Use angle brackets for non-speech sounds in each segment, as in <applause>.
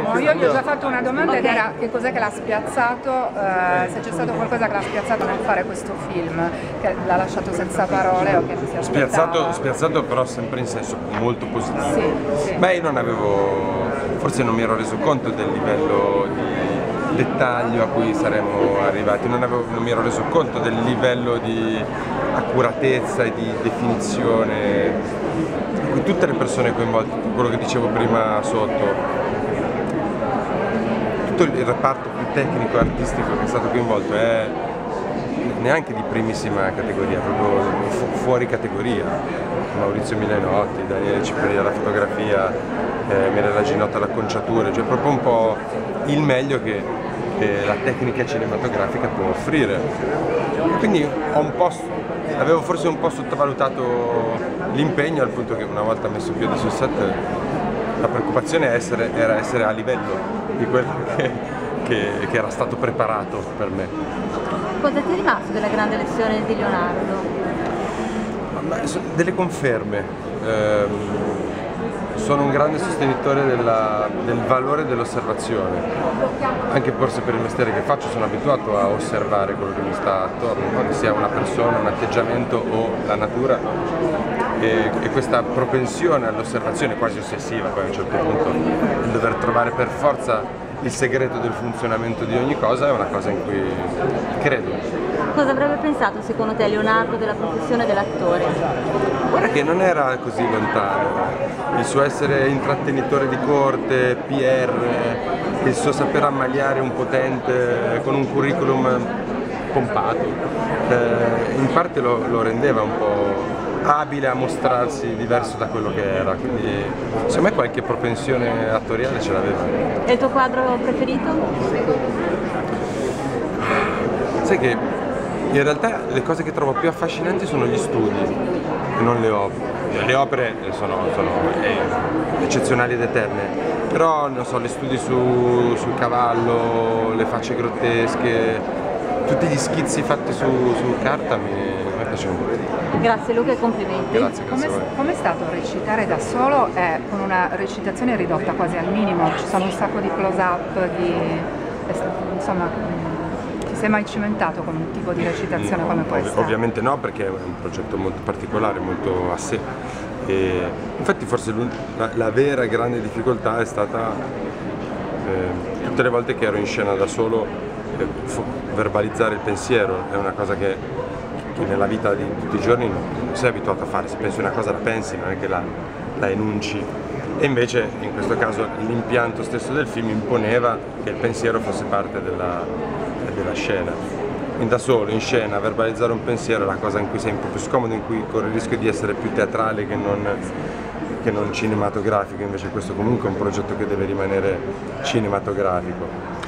vediamo. Io gli ho già fatto una domanda okay. ed era che cos'è che l'ha spiazzato, eh, se c'è stato qualcosa che l'ha spiazzato nel fare questo film, che l'ha lasciato senza parole o che non si aspettava. Spiazzato, spiazzato però sempre in senso molto positivo. Sì, sì. Beh, io non avevo, forse non mi ero reso conto del livello di dettaglio a cui saremmo arrivati, non, avevo, non mi ero reso conto del livello di accuratezza e di definizione tutte le persone coinvolte, quello che dicevo prima sotto, tutto il reparto più tecnico e artistico che è stato coinvolto è neanche di primissima categoria, proprio fu fuori categoria. Maurizio Milenotti, Daniele Cipri alla fotografia, eh, Mirella Ginotta all'acconciatura, cioè proprio un po' il meglio che, che la tecnica cinematografica può offrire. Quindi avevo forse un po' sottovalutato l'impegno al punto che una volta messo piede sul set la preoccupazione essere, era essere a livello di quello <laughs> che, che, che, era stato preparato per me. Cosa ti è rimasto della grande lezione di Leonardo? Delle conferme. Eh, sono un grande sostenitore della, del valore dell'osservazione, anche forse per il mestiere che faccio sono abituato a osservare quello che mi sta attorno, che sia una persona, un atteggiamento o la natura e, e questa propensione all'osservazione quasi ossessiva poi a un certo punto, il dover trovare per forza il segreto del funzionamento di ogni cosa è una cosa in cui credo. Cosa avrebbe pensato secondo te Leonardo della professione dell'attore? Guarda che non era così lontano, il suo essere intrattenitore di corte, PR, il suo saper ammaliare un potente con un curriculum pompato, eh, in parte lo, lo rendeva un po' abile a mostrarsi diverso da quello che era, quindi secondo me qualche propensione attoriale ce l'aveva. E il tuo quadro preferito? Sai che in realtà le cose che trovo più affascinanti sono gli studi e non le opere. Le opere sono, sono eh, eccezionali ed eterne, però non so, gli studi su, sul cavallo, le facce grottesche, tutti gli schizzi fatti su, su carta mi, molto. Grazie Luca e complimenti. Grazie, grazie Com'è stato recitare da solo e con una recitazione ridotta quasi al minimo? Ci sono un sacco di close-up, di... insomma ti sei mai cimentato con un tipo di recitazione no, come questa? Ovviamente no perché è un progetto molto particolare, molto a sé. E infatti forse la, la, vera grande difficoltà è stata eh, tutte le volte che ero in scena da solo eh, verbalizzare il pensiero, è una cosa che che nella vita di tutti i giorni non sei abituato a fare, se pensi una cosa la pensi, non è che la, la enunci. E invece in questo caso l'impianto stesso del film imponeva che il pensiero fosse parte della, della scena. Quindi da solo, in scena, verbalizzare un pensiero è la cosa in cui sei un po' più scomodo, in cui corri il rischio di essere più teatrale che non, che non cinematografico, invece questo comunque è un progetto che deve rimanere cinematografico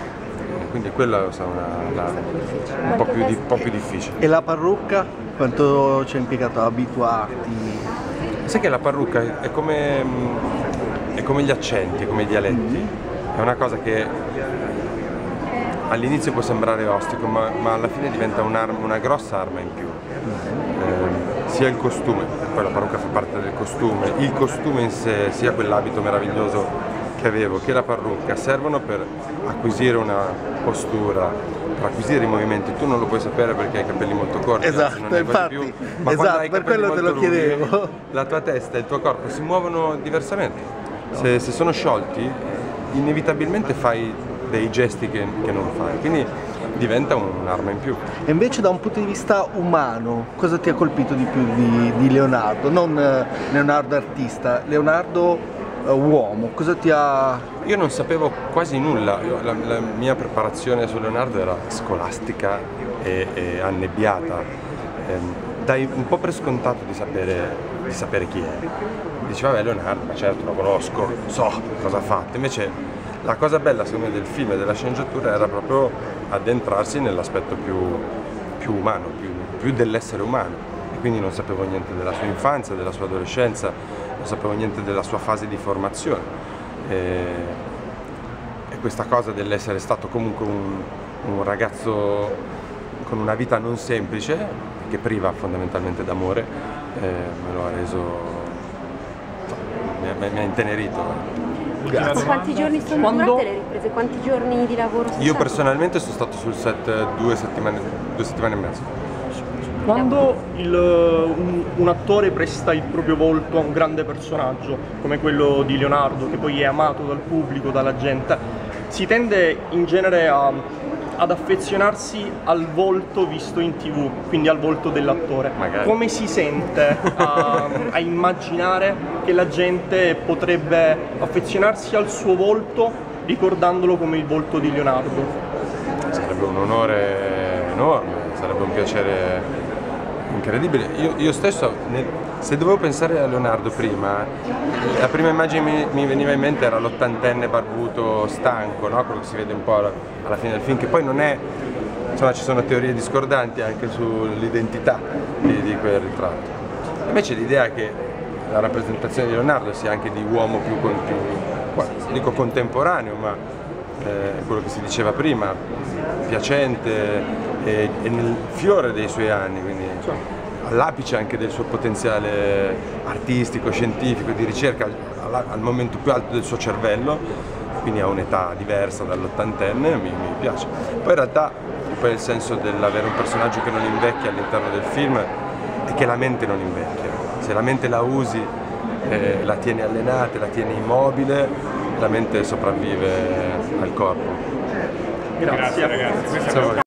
quindi quella è una, la, un, po di, un, po più difficile. E la parrucca? Quanto ci ha impiegato a abituarti? Sai che la parrucca è come, è come gli accenti, come i dialetti, mm-hmm. è una cosa che all'inizio può sembrare ostico, ma, ma alla fine diventa una grossa arma in più. Eh, sia il costume, poi la parrucca fa parte del costume, il costume in sé, sia quell'abito meraviglioso che avevo, che la parrucca, servono per acquisire una postura, per acquisire i movimenti. Tu non lo puoi sapere perché hai i capelli molto corti, esatto, infatti, più, ma esatto, per quello te lo chiedevo. Lunghi, la tua testa e il tuo corpo si muovono diversamente. No. Se, se, sono sciolti, inevitabilmente fai dei gesti che, che non fai. Quindi diventa un'arma in più. E invece da un punto di vista umano, cosa ti ha colpito di più di, di Leonardo? Non eh, Leonardo artista, Leonardo uomo, cosa ti ha... Io non sapevo quasi nulla, la, la mia preparazione su Leonardo era scolastica e, e annebbiata, eh, dai un po' per scontato di sapere, di sapere chi è. Diceva, vabbè Leonardo, ma certo lo conosco, so cosa ha fatto, invece la cosa bella secondo me del film e della sceneggiatura era proprio addentrarsi nell'aspetto più, più umano, più, più dell'essere umano. E quindi non sapevo niente della sua infanzia, della sua adolescenza, non sapevo niente della sua fase di formazione. E, e questa cosa dell'essere stato comunque un, un, ragazzo con una vita non semplice, che priva fondamentalmente d'amore, eh, me lo ha reso, mi ha, mi ha intenerito. Grazie. Quanti giorni sono Quando- durate le riprese? Quanti giorni di lavoro sono Io stati? personalmente sono stato sul set due settimane, due settimane e mezza. Quando il- un, un attore presta il proprio volto a un grande personaggio, come quello di Leonardo, che poi è amato dal pubblico, dalla gente, si tende in genere a- ad affezionarsi al volto visto in tv, quindi al volto dell'attore. Magari. Come si sente a, a immaginare che la gente potrebbe affezionarsi al suo volto ricordandolo come il volto di Leonardo? Sarebbe un onore enorme, sarebbe un piacere incredibile. Io, io stesso, nel- se dovevo pensare a Leonardo prima, la prima immagine mi, mi veniva in mente era l'ottantenne barbuto stanco, no? quello che si vede un po' alla, alla fine del film, che poi non è, insomma ci sono teorie discordanti anche sull'identità di, di quel ritratto. Invece l'idea che la rappresentazione di Leonardo sia anche di uomo più, più qua- dico contemporaneo, ma eh, quello che si diceva prima, piacente e, e nel fiore dei suoi anni, quindi all'apice anche del suo potenziale artistico, scientifico, di ricerca, alla- al momento più alto del suo cervello, quindi a un'età diversa dall'ottantenne, mi, mi piace. Poi in realtà poi il senso dell'avere un personaggio che non invecchia all'interno del film è che la mente non invecchia. Se la mente la usi, eh, la tieni allenata, la tieni immobile, la mente sopravvive al corpo. Grazie. Grazie a voi.